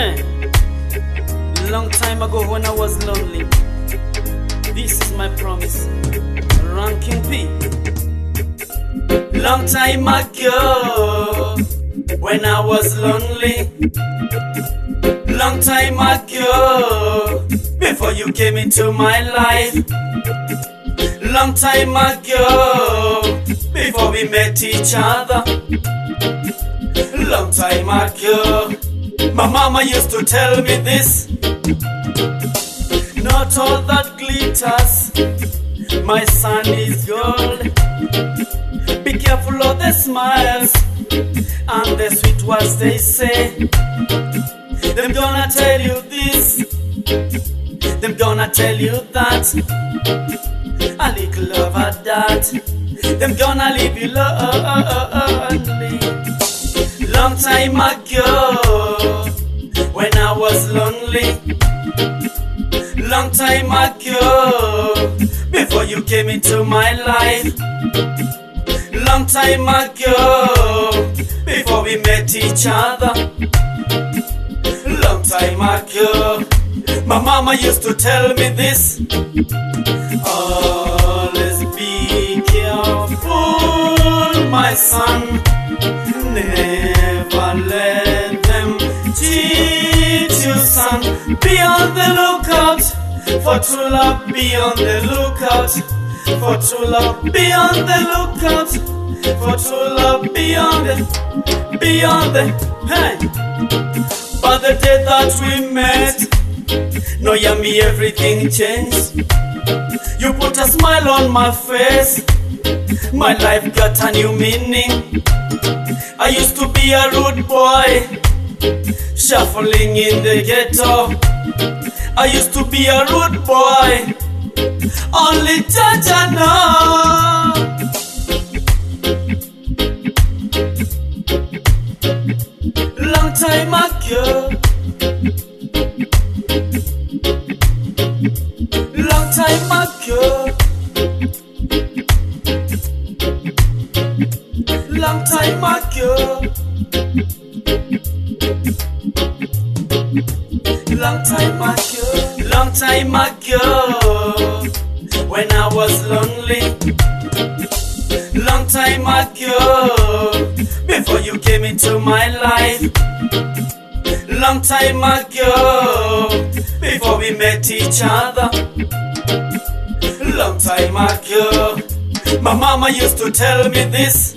Eh. Long time ago when I was lonely. This is my promise. Ranking P. Long time ago when I was lonely. Long time ago before you came into my life. Long time ago before we met each other. Long time ago, my mama used to tell me this. Not all that glitters, my son is gold. Be careful of the smiles and the sweet words they say. Them gonna tell you this, them gonna tell you that. A little of a that, them gonna leave you lonely. Long time ago, time ago, before you came into my life. Long time ago, before we met each other. Long time ago, my mama used to tell me this. Always be careful, my son. Never let them cheat you, son. Be for true love. Be on the lookout for true love. Be on the lookout for true love. Be on the, be on the, hey. But the day that we met, no yummy, everything changed. You put a smile on my face. My life got a new meaning. I used to be a rude boy, shuffling in the ghetto. I used to be a rude boy, only Jaja know. Long time ago, Long time ago, long time ago, when I was lonely. Long time ago, before you came into my life. Long time ago, before we met each other. Long time ago, my mama used to tell me this.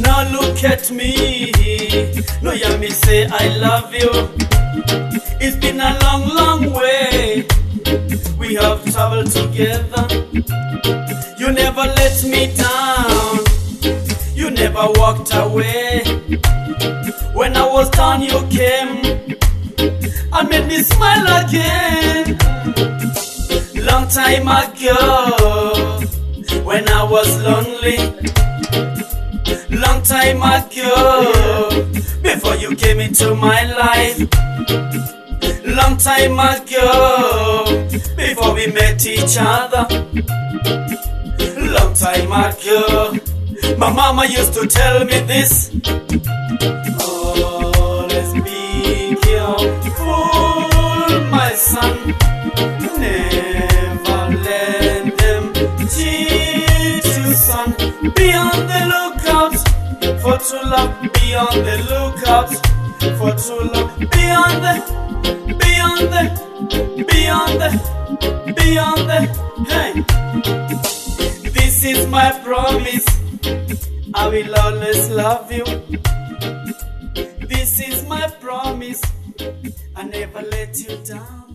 Now look at me. No, yeah, me say I love you. It's been a long, long way. We have traveled together. You never let me down. You never walked away. When I was down, you came and made me smile again. Long time ago, when I was lonely. Long time ago, you came into my life. Long time ago, before we met each other. Long time ago, my mama used to tell me this. Oh, Always be careful, my son. Never let them cheat you, son. Be on the lookout for true love. Be on the lookout for true love. Be on the, be on the, be on the, be on the. Hey, this is my promise. I will always love you. This is my promise. I never let you down.